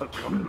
Gaga.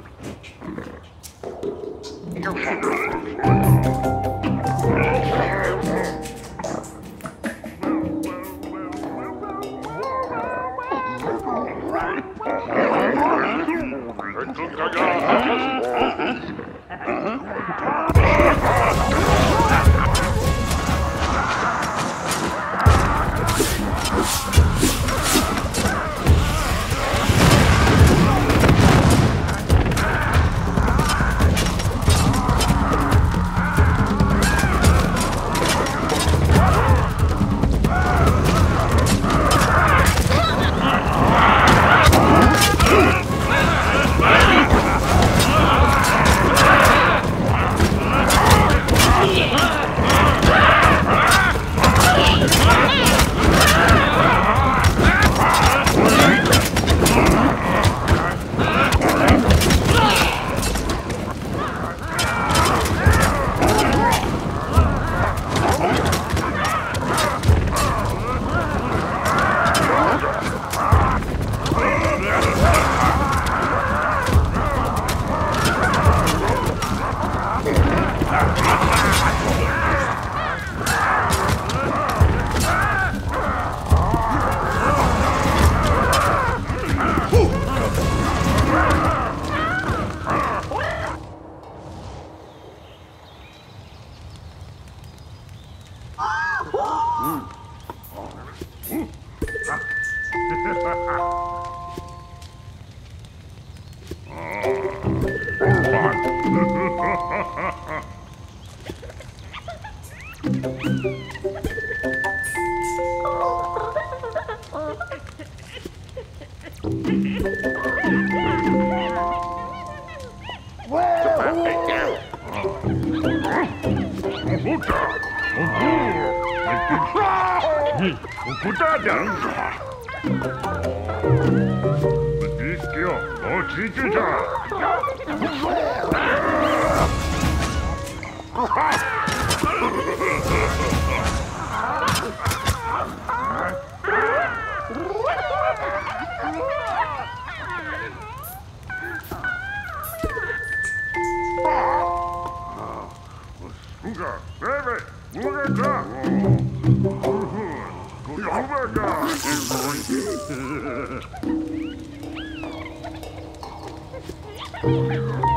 Oh, Ni, okutadın. Diskiyo, o çiçeğe. Uga, bebe, uga, uga. Oh, my God.